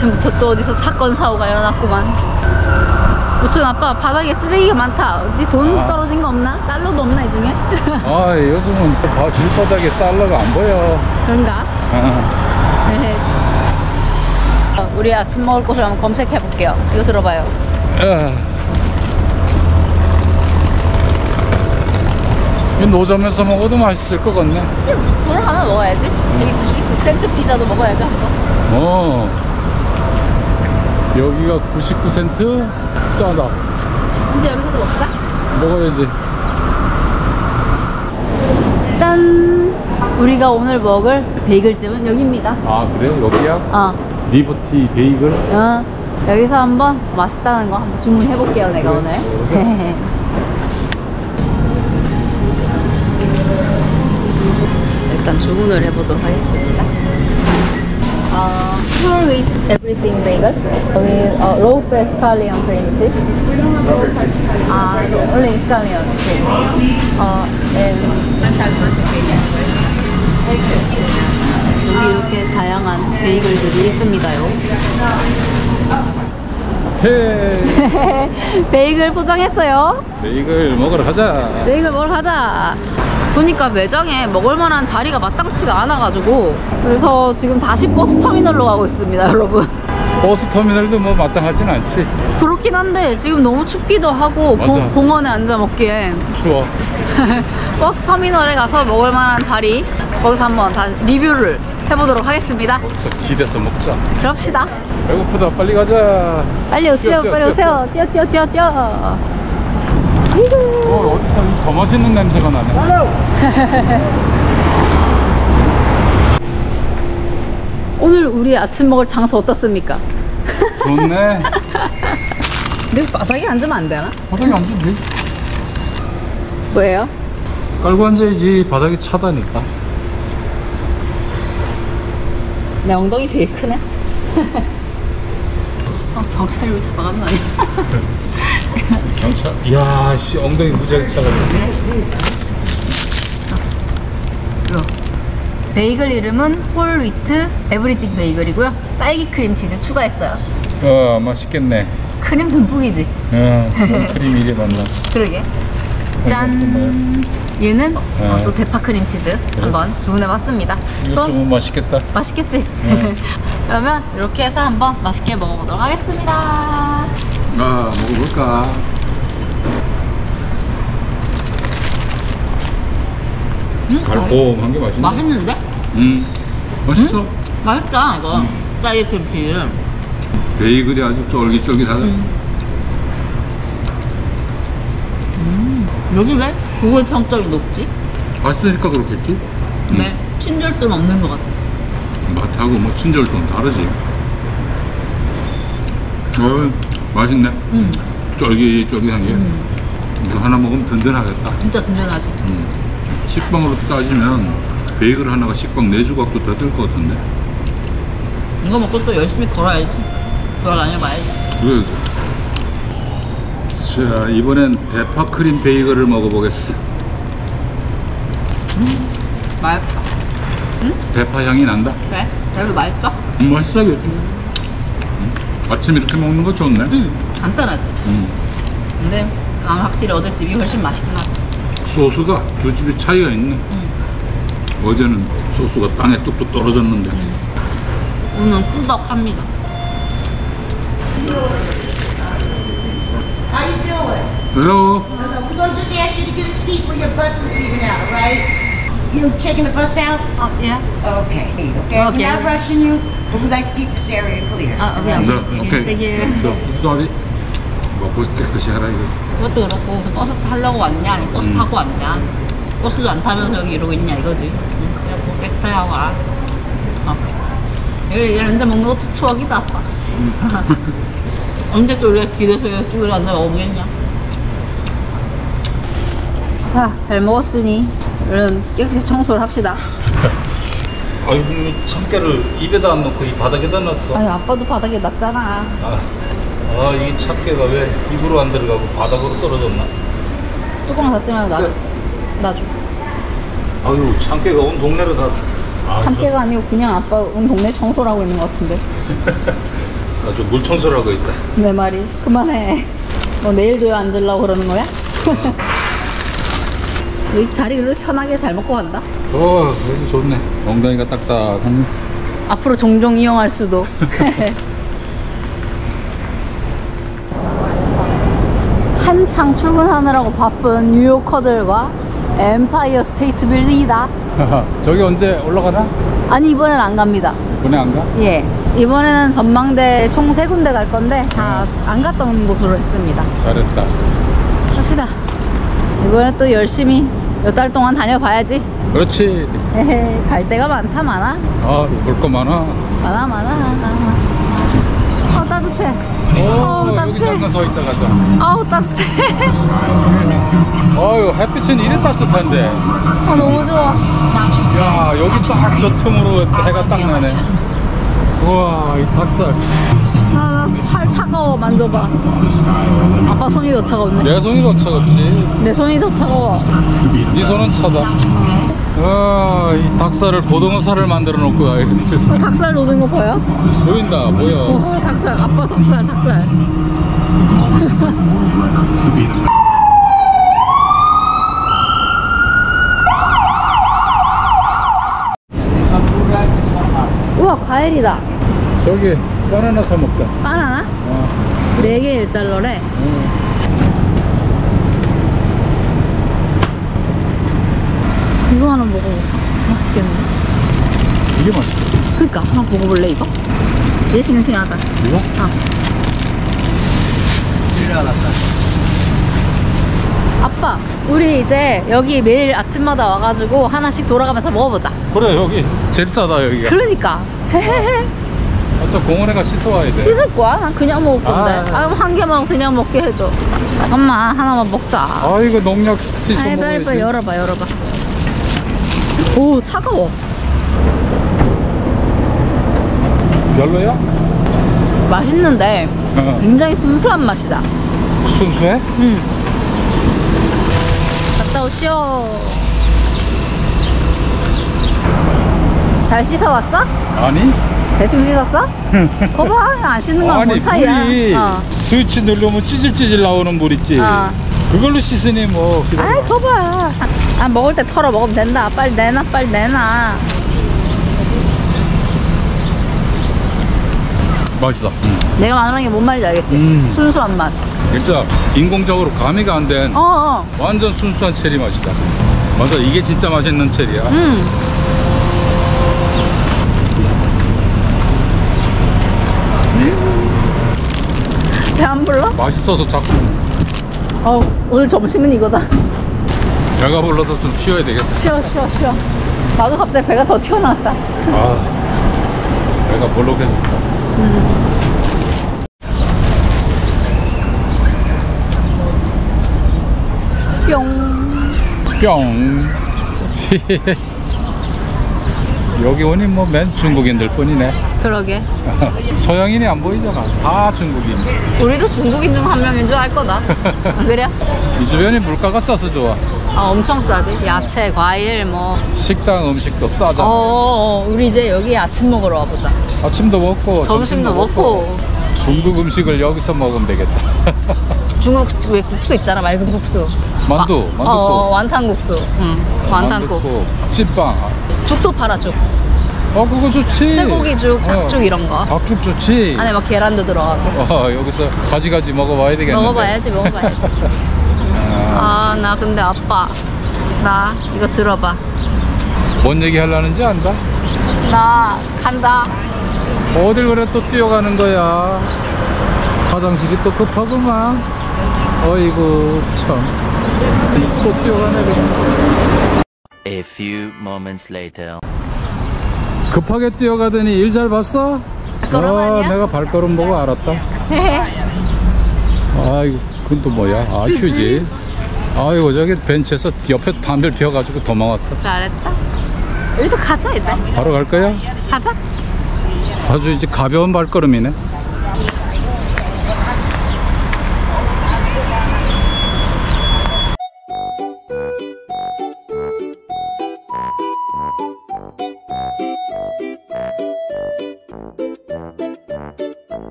아침부터 또 어디서 사건 사고가 일어났구만. 무튼 아빠 바닥에 쓰레기가 많다. 어디 돈 아. 떨어진 거 없나? 달러도 없나 이 중에? 아 요즘은 또 바- 길바닥에 달러가 안 보여 그런가? 아, 네. 어, 우리 아침 먹을 곳을 한번 검색해 볼게요. 이거 들어봐요. 아. 이 노점에서 먹어도 맛있을 것 같네 돈을 하나 먹어야지. 여기 99센트 피자도 먹어야지 한 번. 어 여기가 99센트 싸다 이제 여기서도 먹자. 먹어야지 짠! 우리가 오늘 먹을 베이글집은 여기입니다. 아 그래 여기야? 어, 리버티 베이글 어. 여기서 한번 맛있다는 거 한번 주문해 볼게요, 내가 오늘. 일단 주문을 해보도록 하겠습니다. 어, full with everything bagel with uh, low fat scallion cream cheese. 아, only scallion cheese. 어, and 여기 이렇게 다양한 베이글들이 있습니다요. 헤 베이글 포장했어요. 베이글 먹으러 가자 베이글 먹으러 가자. 보니까 매장에 먹을 만한 자리가 마땅치가 않아가지고 그래서 지금 다시 버스 터미널로 가고 있습니다, 여러분. 버스 터미널도 뭐 마땅하진 않지 그렇긴 한데 지금 너무 춥기도 하고. 고- 공원에 앉아 먹기엔 추워 버스 터미널에 가서 먹을 만한 자리 거기서 한번 다시 리뷰를 해보도록 하겠습니다. 거기서 기대서 먹자 그럽시다. 배고프다 빨리 가자 빨리 오세요, 뛰어, 빨리 뛰어, 오세요. 뛰어, 뛰어, 뛰어, 뛰어. 어, 어디서 이더 맛있는 냄새가 나네 오늘 우리 아침 먹을 장소 어떻습니까? 좋네 근데 바닥에 앉으면 안 되나? 바닥에 앉으면 되지 뭐예요? 깔고 앉아야지 바닥이 차다니까 내 엉덩이 되게 크네. 어, 우리 잡아가는 거 아니야? 경찰 이야 씨 엉덩이 무지하게 차가지고 이거. 베이글 이름은 whole wheat everything 베이글이고요. 딸기 크림 치즈 추가했어요. 어 맛있겠네 크림 듬뿍이지? 어 크림 이래 만나 그러게. 짠. 얘는 어, 또 대파 크림 치즈 한번 주문해 봤습니다. 이것도 그럼 뭐 맛있겠다 맛있겠지? 네. 그러면 이렇게 해서 한번 맛있게 먹어보도록 하겠습니다. 아 먹어볼까 음, 달콤한 게 맛있네. 맛있는데? 음. 맛있어. 맛있다 이거. 딸기 크림 치즈. 베이글이 아주 쫄깃쫄깃하다. 여기 왜 구글 평점이 높지? 맛있으니까 그렇겠지? 근데 친절도는 없는 것 같아. 맛하고 뭐 친절도는 다르지. 어 맛있네. 음, 쫄깃쫄깃한 게. 음, 이거 하나 먹으면 든든하겠다. 진짜 든든하지. 음. 식빵으로 따지면 베이글 하나가 식빵 네 조각도 더될것 같은데 이거 먹고 또 열심히 걸어야지. 돌아다녀 봐야지. 그래야지 자 이번엔 대파 크림 베이글을 먹어보겠어 맛있다. 대파 향이 난다 그래? 여기 맛있어? 음, 맛있어겠지 음. 아침 이렇게 먹는 거 좋네 응, 간단하지. 음. 근데 난 확실히 어제 집이 훨씬 맛있긴 하다. 소스가 두 집이 차이가 있네 어제는 소스가 땅에 뚝뚝 떨어졌는데 오늘은 꾸덕합니다. How you doing? 헬로 We're gonna just ask you to get a seat when your bus is leaving out, right? You taking the bus out? 어, 예. Okay. Okay. Okay. We're not rushing you, but we'd like to keep this area clear. 아, 오케이, 네, 오케이. 오케이 되게 너 무슨 먹고 깨끗이 하라 이거 그것도 그렇고 그 버스 타려고 왔냐 아니 버스 음. 타고 왔냐. 버스도 안 타면서 여기 이러고 있냐 이거지. 응, 그냥 뭐 깨끗하게 하고 와라 어. 여기 앉아 먹는 것도 추억이다 아빠. 언제 또 우리가 길에서 쭈그려 앉아 먹어보겠냐. 자 잘 먹었으니 얼른 깨끗이 청소를 합시다. 아이고 참깨를 입에다 안 넣고 이 바닥에다 놨어. 아유 아빠도 바닥에 놨잖아. 아, 아, 이 참깨가 왜 입으로 안 들어가고 바닥으로 떨어졌나? 뚜껑 닫지 말고 놔줘 놔줘 아유, 참깨가 온 동네로 다. 아, 참깨가 아니고 그냥 아빠 온 동네 청소를 하고 있는 것 같은데 저- 아주 물 청소를 하고 있다. 내 말이 그만해 뭐 내일도 앉으려고 그러는 거야? 여기 자리를 편하게 잘 먹고 간다 어, 여기 좋네. 엉덩이가 딱딱하네. 앞으로 종종 이용할 수도 한창 출근하느라고 바쁜 뉴요커들과 엠파이어 스테이트 빌딩이다 저기 언제 올라가나? 아니 이번엔 안 갑니다 이번에 안 가? 예 이번에는 전망대 총 세 군데 갈 건데 다 안 갔던 곳으로 했습니다 잘했다. 갑시다 이번에 또 열심히 몇 달 동안 다녀봐야지 그렇지. 갈 데가 많다 많아 아, 볼 거 많아. 많아 많아 어 따뜻해 오, 어우 여기 따뜻해 잠깐 서 있다 가자. 아우 따뜻해 아유, 햇빛은 이래 따뜻한데. 아 너무 좋아 야, 여기 딱 저 틈으로 해가 딱 나네. 우와, 이 닭살. 아팔 차가워 만져봐 아빠 손이 더 차갑네 내 손이 더 차갑지. 내 손이 더 차가워 네 손은 차다. 와, 이 닭살을 고등어살을 만들어 놓고 가야겠네. 어, 닭살 노는 거 보여? 보인다, 보여. 어 닭살 아빠 닭살 닭살 우와 과일이다 저기 바나나 사 먹자. 바나나? 어. 4개 1달러래 이거 하나 먹어볼까? 맛있겠네 이게 맛있어. 그니까 하나 먹어볼래 이거? 얘 싱싱하다 이거? 어. 아빠 우리 이제 여기 매일 아침마다 와가지고 하나씩 돌아가면서 먹어보자 그래, 여기 제일 싸다, 여기가. 그러니까 헤헤헤 아, 저 공원에 가 씻어와야 돼. 씻을 거야? 난 그냥 먹을 건데 아. 아, 그럼 한 개만 그냥 먹게 해줘 잠깐만 하나만 먹자 아, 이거 농약 씻어 빨리 빨리 먹어야지. 열어봐 열어봐 오 차가워 별로야? 맛있는데 어. 굉장히 순수한 맛이다 순수해? 응 갔다 오시오 잘 씻어왔어? 아니? 대충 씻었어? 거봐 안 씻는 건 아니, 뭔 차이야 물이 어. 스위치 누르면 찌질찌질 나오는 물 있지. 어. 그걸로 씻으니 뭐. 기다려. 아이 거봐 아 먹을 때 털어 먹으면 된다 빨리 내놔 빨리 내놔 맛있어. 내가 말하는 게 뭔 말인지 알겠지? 음. 순수한 맛 진짜 인공적으로 가미가 안 된 어어 완전 순수한 체리 맛이다. 맞아, 이게 진짜 맛있는 체리야. 음. 배 안 불러? 맛있어서 자꾸 어 오늘 점심은 이거다 배가 불러서 좀 쉬어야 되겠다. 쉬어 쉬어 쉬어 나도 갑자기 배가 더 튀어나왔다 아, 배가 볼록해졌다. 뿅 뿅. 여기 오니 뭐 맨 중국인들 뿐이네. 그러게 서양인이 안 보이잖아. 다 중국인. 우리도 중국인 중 한 명인 줄 알 거다 안 그래? 이 주변이 물가가 싸서 좋아. 아 엄청 싸지 야채 과일 뭐 식당 음식도 싸잖아. 어, 우리 이제 여기 아침 먹으러 와보자 아침도 먹고 점심도 먹고 중국 음식을 여기서 먹으면 되겠다. 중국 왜 국수 있잖아 맑은 국수 만두, 와- 만두국. 어, 완탕국수 응 완탕국 찐빵. 죽도 팔아 죽 어 그거 좋지. 쇠고기죽, 어, 닭죽 이런 거 닭죽 좋지. 안에 막 계란도 들어가고 어, 여기서 가지가지 먹어봐야 되겠는데. 먹어봐야지 먹어봐야지 아, 아나 근데 아빠 나 이거 들어봐 뭔 얘기 하려는지 안다? 나 간다 어딜 그래 또 뛰어가는 거야? 화장실이 또 급하구만. 어이구 참. 또 뛰어가네 그냥. A few moments later. 급하게 뛰어가더니 일 잘 봤어? 아니야? 내가 발걸음 보고 알았다. 아이고, 그건 또 뭐야? 아, 휴지. 휴지. 아이고, 저기 벤치에서 옆에 담배를 피워가지고 도망왔어. 잘했다 우리도 가자 이제 바로 갈 거야? 가자 아주 이제 가벼운 발걸음이네.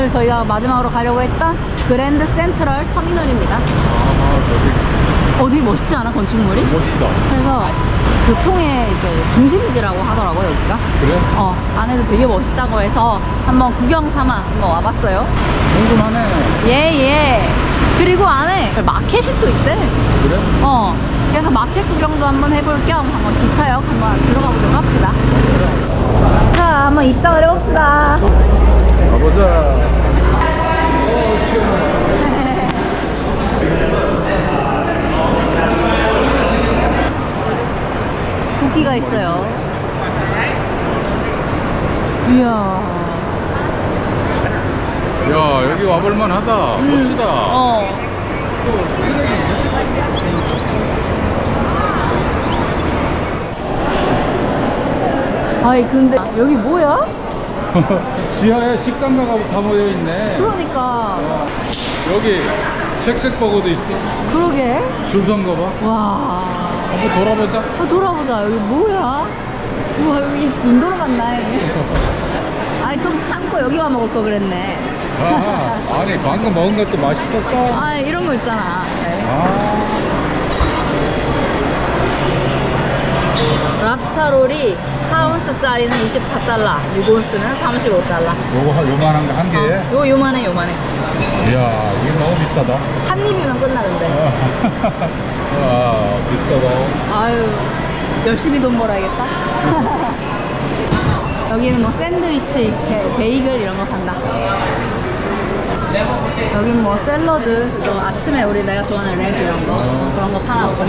오늘 저희가 마지막으로 가려고 했던 그랜드 센트럴 터미널입니다. 아, 어, 되게 멋있지 않아, 건축물이? 멋있다. 그래서 교통의 이제 중심지라고 하더라고요, 여기가. 그래? 어, 안에도 되게 멋있다고 해서 한번 구경 삼아 한번 와봤어요. 궁금하네. 예, 예. 그리고 안에 마켓이 또 있대. 그래? 어. 그래서 마켓 구경도 한번 해볼 겸 한번 기차역 한번 들어가 보도록 합시다. 자, 한번 입장을 해봅시다. 가보자. 도끼가 있어요. 이야. 야, 여기 와볼만 하다. 멋지다. 어. 아이 근데 여기 뭐야? 지하에 식당가 다 모여 있네. 그러니까 여기 색색버거도 있어. 그러게 줄 선거 봐. 와 한번 돌아보자. 어, 돌아보자 여기 뭐야? 우와 여기 인도로 갔나 아니 좀 참고 여기만 먹을 거 그랬네 아, 아니 방금 먹은 것도 맛있었어. 아 이런 거 있잖아 네. 아, 랍스타 롤이 4온스짜리는 24달러 6온스는 35달러. 요거 한- 요만한 거 한 개에. 요 요만해 요만해. 이야, 이게 너무 비싸다. 한 입이면 끝나는데. 와, 비싸다. 아유 열심히 돈 벌어야겠다. 여기는 뭐 샌드위치 게- 베이글 이런 거 판다. 여긴 뭐 샐러드 또 아침에 우리 내가 좋아하는 랩 이런 거 그런 거 파나 보고 어,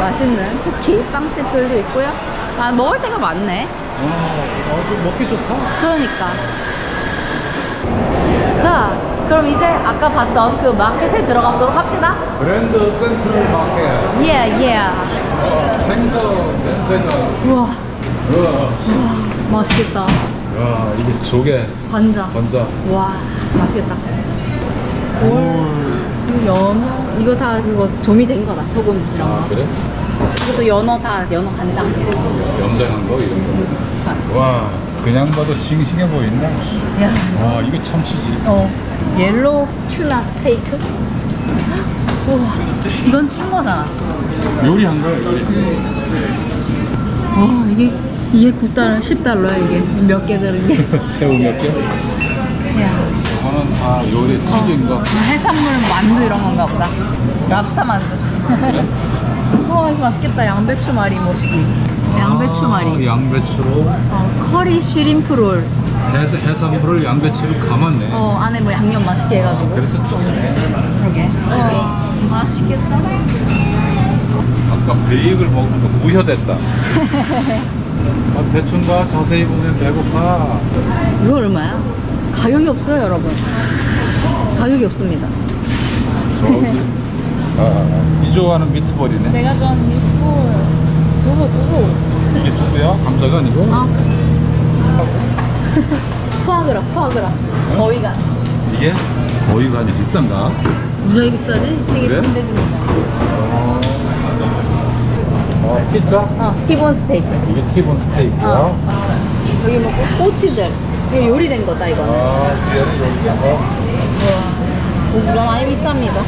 맛있는 쿠키 빵집들도 있고요 아 먹을 데가 많네 어, 어, 좀 먹기 좋다. 그러니까. 자, 그럼 이제 아까 봤던 그 마켓에 들어가 보도록 합시다. 브랜드 센트럴 마켓. 예, 예. 어, 생선, 냄새가. 우와, 우와. 맛있겠다. 야, 이게 조개, 관자. 건자. 와, 맛있겠다. 이거 연어. 이거 다 그거 조미 된 거다. 소금 이런 아, 거. 그래? 이것도 연어 다 연어 간장. 염장한 거, 이런 거. 와, 그냥 봐도 싱싱해 보인다. 야, 와, 이거 참치지. 어, yellow tuna 스테이크. 우와, 이건 찐 거잖아. 요리한 거야, 요리. 어, 이게 이게 9달러, 10달러야 이게 몇 개 들은 게. 새우 몇 개? 야, 이거는 다 요리 튀긴 거. 해산물 만두 이런 건가 보다. 랍스타 만두. 와, 이거 맛있겠다. 양배추 말이 모시기. 양배추 아, 말이. 양배추로 어, 커리 쉬림프 롤. 해서 해산물을 양배추로 감았네. 어, 안에 뭐 양념 맛있게 해가지고. 그래서 ጮ네. 그러게. 와, 맛있겠다. 아까 베이글 먹은 거 무효됐다. 아, 대충 봐. 자세히 보면 배고파. 이거 얼마야? 가격이 없어요, 여러분. 가격이 없습니다. 저기. 아, 이 좋아하는 미트볼이네. 내가 좋아하는 미트볼. 두부, 두부. 이게 누구야? 감자가 아니고? 아. 푸아그라, 푸아그라. 거위가. 이게 거위가 아니 비싼가? 무지하게 비싸지? 세계 그래? 3대 집니다. 어, 피자? 어, 티본 스테이크. 이게 티본 스테이크야. 어. 여기 뭐 꼬- 꼬치들. 이거 요리된 거다, 이거는. 아, 뭐 고기가 많이 비쌉니다.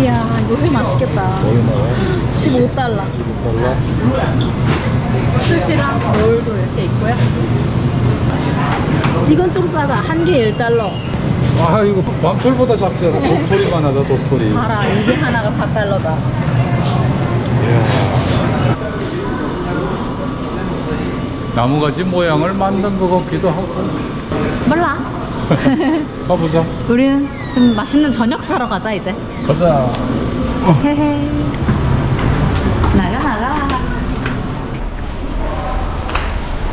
이야, 회 맛있겠다. 얼마야? 15달러. 15달러? 스시랑 롤도 이렇게 있고요. 이건 좀 싸다. 한 개 1달러. 아, 이거 밤톨보다 작잖아. 도토리만 하다, 도토리. 봐라, 이게 하나가 4달러다. 나무가지 모양을 만든 것 같기도 하고. 몰라. 가보자. 우리는 좀 맛있는 저녁 사러 가자, 이제. 가자. 헤헤. 나가, 나가.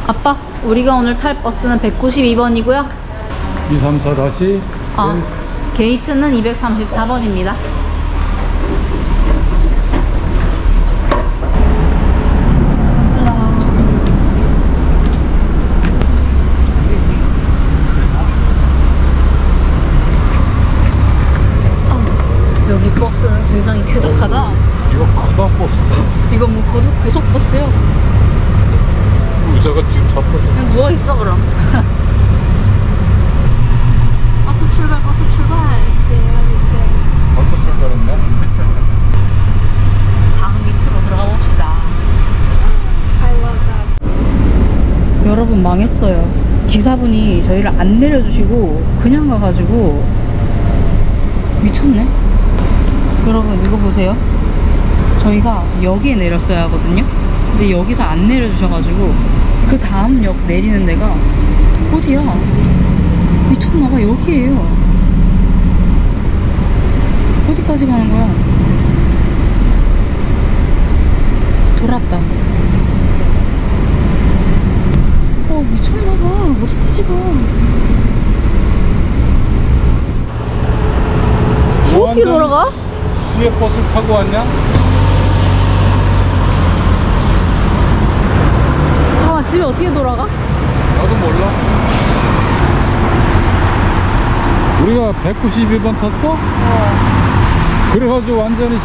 아빠, 우리가 오늘 탈 버스는 192번이고요. 2, 3, 4 다시. 어, 게이트는 234번입니다. 여기 버스는 굉장히 쾌적하다. 버스. 이거 뭐 고속, 고속버스요? 여자가 뒤로 쳤거든. 그냥 누워 있어 그럼. 버스 출발, 버스 출발. 벌써 출발했네. 방 밑으로 들어가 봅시다. 여러분 망했어요. 기사분이 저희를 안 내려주시고 그냥 가가지고 미쳤네. 여러분 이거 보세요. 저희가 여기에 내렸어야 하거든요. 근데 여기서 안 내려주셔가지고 그 다음 역 내리는 데가 어디야? 미쳤나봐 여기에요. 어디까지 가는 거야? 돌았다. 어, 미쳤나봐. 어디까지 가? 어떻게 돌아가? 시외 버스를 타고 왔냐? 집에 어떻게 돌아가? 나도 몰라. 우리가 192번 탔어? 그래가지고 완전히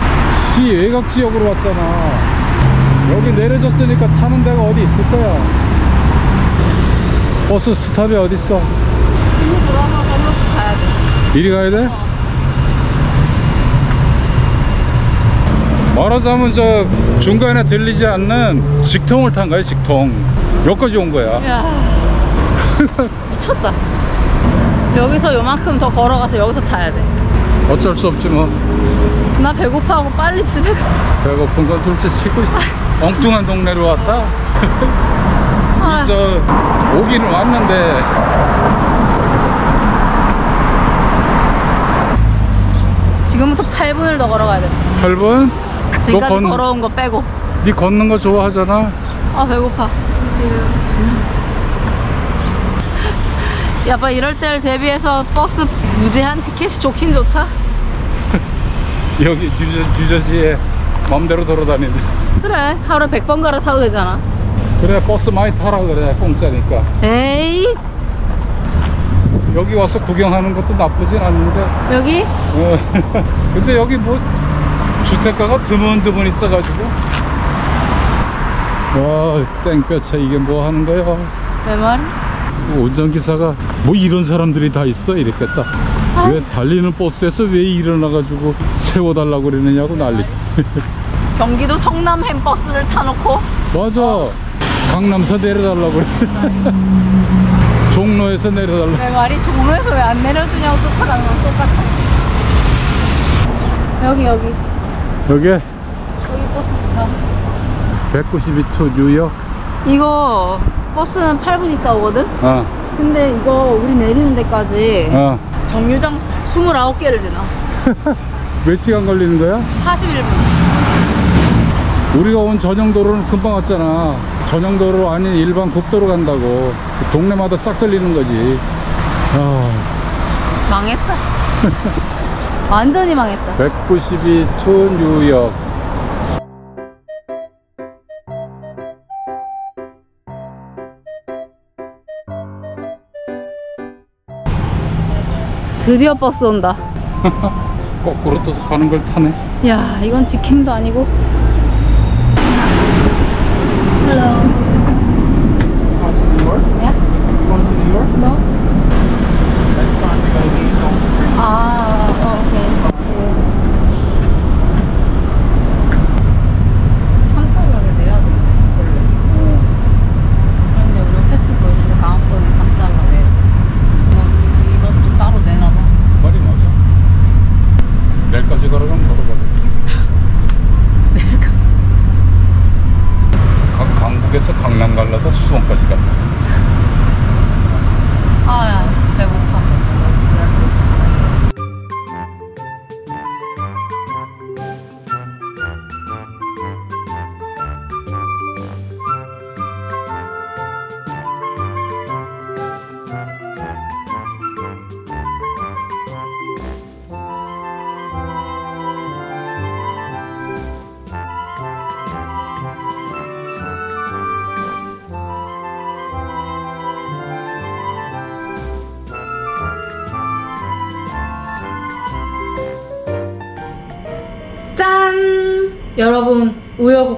시 외곽 지역으로 왔잖아. 여기 내려졌으니까 타는 데가 어디 있을 거야. 버스 스탑이 어디 있어? 이리 돌아가서 이렇게 가야 돼. 이리 가야 돼? 말하자면 저 중간에 들리지 않는 직통을 탄 거야 직통 여기까지 온 거야 야 미쳤다. 여기서 요만큼 더 걸어가서 여기서 타야 돼. 어쩔 수 없지 뭐나 배고파하고 빨리 집에 가. 배고픈 건 둘째 치고 있어 엉뚱한 동네로 왔다 아, 저 오기는 왔는데 지금부터 8분을 더 걸어가야 돼. 8분? 지금까지 건- 걸어온 거 빼고. 네 걷는 거 좋아하잖아 아 배고파. 야빠 이럴 때를 대비해서 버스 무제한 티켓이 좋긴 좋다. 여기 뉴저, 뉴저지에 맘대로 돌아다니는데 그래 하루에 100번 갈아 타도 되잖아. 그래 버스 많이 타라 그래 공짜니까 에이 여기 와서 구경하는 것도 나쁘진 않은데 여기 어, 근데 여기 뭐 주택가가 드문드문 있어가지고. 와 땡볕에 이게 뭐 하는 거야? 내 말? 그 운전기사가 뭐 이런 사람들이 다 있어? 이랬겠다. 왜 달리는 버스에서 왜 일어나가지고 세워달라고 그러느냐고 난리. 경기도 성남행 버스를 타놓고? 맞아. 강남서 내려달라고 그래. 종로에서 내려달라 내 말이 종로에서 왜 안 내려주냐고 쫓아가는 거랑 똑같아. 여기 여기 여기 여기 bus stop. 192 to New York 이거 버스는 8분 있다 오거든? 어, 근데 이거 우리 내리는 데까지 어. 정류장 29개를 지나. 몇 시간 걸리는 거야? 41분. 우리가 온 전용도로는 금방 왔잖아. 전용도로 아닌 일반 국도로 간다고. 동네마다 싹 들리는 거지. 아, 망했다. 완전히 망했다. 192투 뉴욕. 드디어 버스 온다. 거꾸로 또 가는 걸 타네. 야, 이건 직행도 아니고.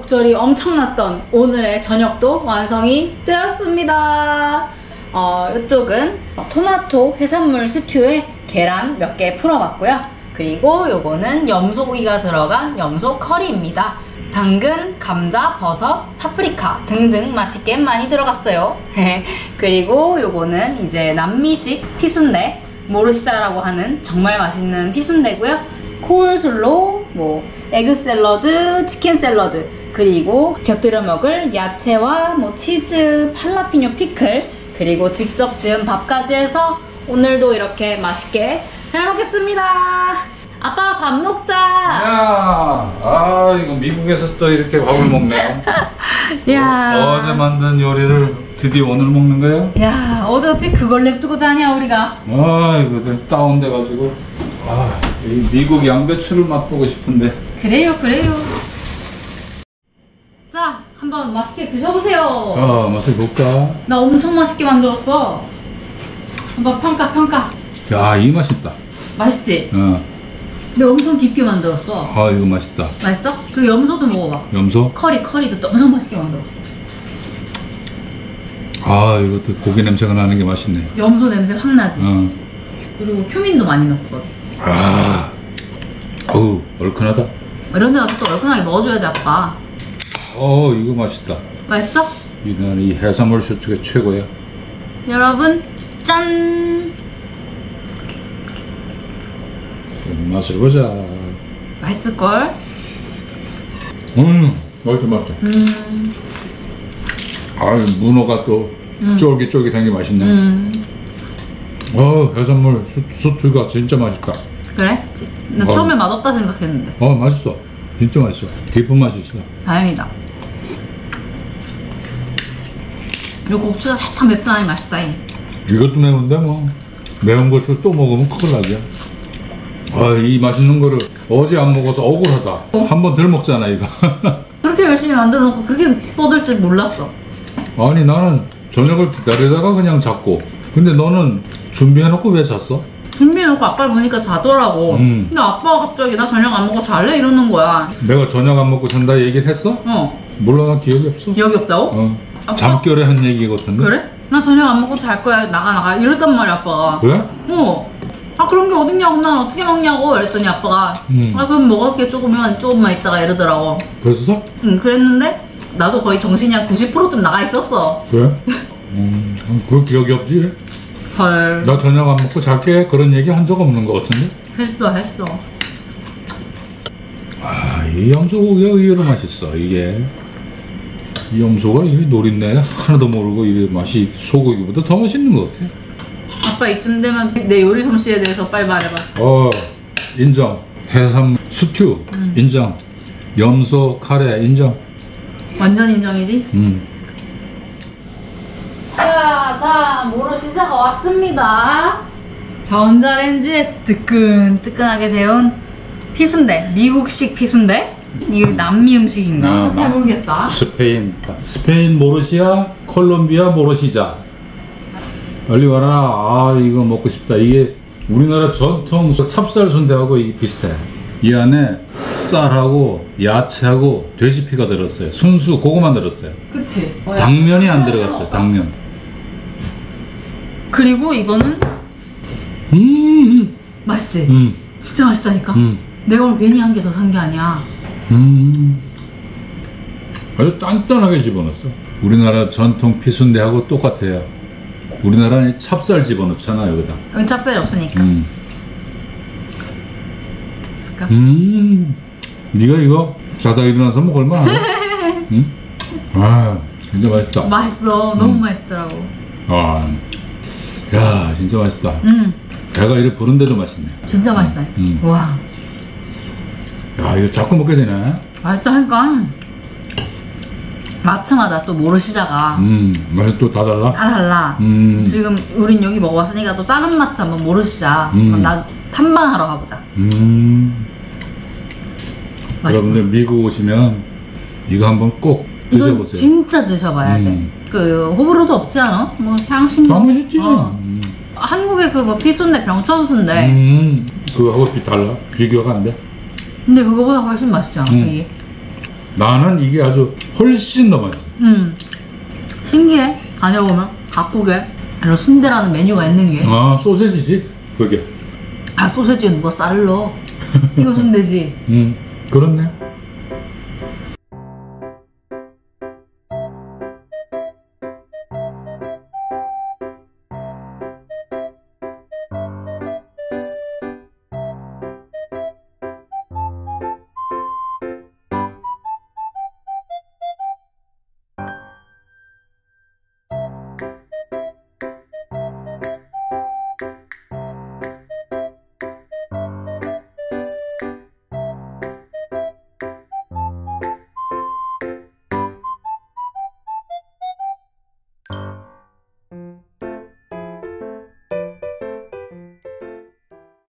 곡절이 엄청났던 오늘의 저녁도 완성이 되었습니다. 어, 이쪽은 토마토 해산물 스튜에 계란 몇 개 풀어봤고요. 그리고 요거는 염소고기가 들어간 염소 커리입니다. 당근, 감자, 버섯, 파프리카 등등 맛있게 많이 들어갔어요. 그리고 요거는 이제 남미식 피순대 모르시자라고 하는 정말 맛있는 피순대고요. 콜슬로, 뭐 egg 샐러드, 치킨 샐러드, 그리고 곁들여 먹을 야채와 뭐 치즈, 할라피뇨 피클, 그리고 직접 지은 밥까지 해서 오늘도 이렇게 맛있게 잘 먹겠습니다. 아빠 밥 먹자. 야, 아 이거 미국에서 또 이렇게 밥을 먹네. 야. 어제 만든 요리를 드디어 오늘 먹는 거야? 야 어저지 그걸 냅두고 자냐 우리가. 아 이거 저 다운돼 가지고 아, 이 미국 양배추를 맛보고 싶은데 그래요 그래요. 자 한번 맛있게 드셔보세요. 아 맛을 볼까? 나 엄청 맛있게 만들었어. 한번 평가 평가. 야 이 맛있다. 맛있지? 어, 근데 엄청 깊게 만들었어. 아 이거 맛있다. 맛있어? 그 염소도 먹어봐. 염소? 커리 커리도 또 엄청 맛있게 만들었어. 아 이것도 고기 냄새가 나는 게 맛있네. 염소 냄새 확 나지. 어, 그리고 큐민도 많이 넣었거든. 아, 어우 얼큰하다. 이런 데 가서 또 얼큰하게 넣어줘야 돼 아빠. 어 이거 맛있다. 맛있어? 이건 이 해산물 슈트가 최고야. 여러분 짠. 맛을 보자. 맛있을 걸. 음, 맛있어, 맛있어. 음. 아, 문어가 또 쫄깃쫄깃한 게 맛있네. 음. 어, 해산물 수, 수트가 진짜 맛있다. 그래? 나 어. 처음에 맛없다 생각했는데 어, 맛있어. 진짜 맛있어. 깊은 맛이 있어. 다행이다. 요 고추가 살짝 맵싸니 맛있다. 잉. 이것도 매운데 뭐 매운 고추를 또 먹으면 큰일 나죠. 아, 이 맛있는 거를 어제 안 먹어서 억울하다. 한 번 덜 먹잖아, 이거. 그렇게 열심히 만들어 놓고 그렇게 뻗을 줄 몰랐어. 아니, 나는 저녁을 기다리다가 그냥 잤고. 근데 너는 준비해놓고 왜 잤어? 준비해놓고 아빠 보니까 자더라고. 음. 근데 아빠가 갑자기 나 저녁 안 먹고 잘래? 이러는 거야. 내가 저녁 안 먹고 잔다 얘기를 했어? 어. 몰라, 나 기억이 없어. 기억이 없다고? 어. 아빠? 잠결에 한 얘기 같은데? 그래? 나 저녁 안 먹고 잘 거야. 나가 나가. 이랬단 말이야 아빠가. 그래? 어. 아 그런 게 어딨냐고 난 어떻게 먹냐고 이랬더니 아빠가 음. 아 그럼 먹을 게 조금이면 조금만 있다가 이러더라고. 그랬어? 응 그랬는데 나도 거의 정신이 한 90%쯤 나가 있었어. 그래? 음, 그 기억이 없지? 헐. 나 저녁 안 먹고 잘게 그런 얘기 한 적 없는 것 같은데? 했어 했어. 아, 이 염소고기가 의외로 맛있어, 이게. 이 염소가 이 노린내 하나도 모르고 이 맛이 소고기보다 더 맛있는 것 같아. 아빠 이쯤 되면 내 요리 솜씨에 대해서 빨리 말해봐. 어, 인정. 해삼 스튜, 인정. 염소 카레, 인정. 완전 인정이지? 음. 자, 자, 모르시자가 왔습니다. 전자레인지에 뜨끈뜨끈하게 데운 피순대, 미국식 피순대? 이게 남미 음식인가? 아, 잘 나- 모르겠다. 스페인. 스페인 모르시아, 콜롬비아 모르시자. 빨리 와라. 아, 이거 먹고 싶다. 이게 우리나라 전통 찹쌀 순대하고 이 비슷해. 이 안에 쌀하고 야채하고 돼지피가 들었어요. 순수 고구마 들었어요. 그치? 뭐야? 당면이 안 들어갔어요. 당면. 그리고 이거는 음, 맛있지? 음, 진짜 맛있다니까? 음, 내가 오늘 괜히 한 개 더 산 게 아니야. 음. 아주 단단하게 집어넣었어. 우리나라 전통 피순대하고 똑같아요. 우리나라는 찹쌀 집어넣잖아 여기다. 여기 찹쌀이 없으니까. 음. 있을까? 음, 네가 이거 자다 일어나서 먹을 만하네. 응? 아, 진짜 맛있다. 맛있어. 너무 맛있더라고. 아, 야, 진짜 맛있다. 음, 배가 이래 부른데도 맛있네. 진짜 맛있다. 음. 와, 야, 이거 자꾸 먹게 되네. 맛있다니까. 마트마다 또 모르시자가 음, 맛이 또 다 달라. 다 달라. 음, 지금 우린 여기 먹어봤으니까 또 다른 마트 한번 모르시자. 음. 그럼 나 탐방하러 가보자. 음. 맛있어. 여러분들 미국 오시면 이거 한번 꼭 이건 드셔보세요. 진짜 드셔봐야 돼. 음. 그 호불호도 없지 않아? 뭐 향신료. 다 맛있지. 어. 음, 한국의 그뭐 피순대, 병천순대. 음, 그거하고 비 달라. 비교가 안 돼. 근데 그거보다 훨씬 맛있잖아. 음. 이게. 나는 이게 아주 훨씬 더 맛있어. 음 신기해 다녀보면 각국에 이런 순대라는 메뉴가 있는 게아 소세지지 그게. 아 소세지에 누가 쌀을 넣어 이거 순대지 음 그렇네.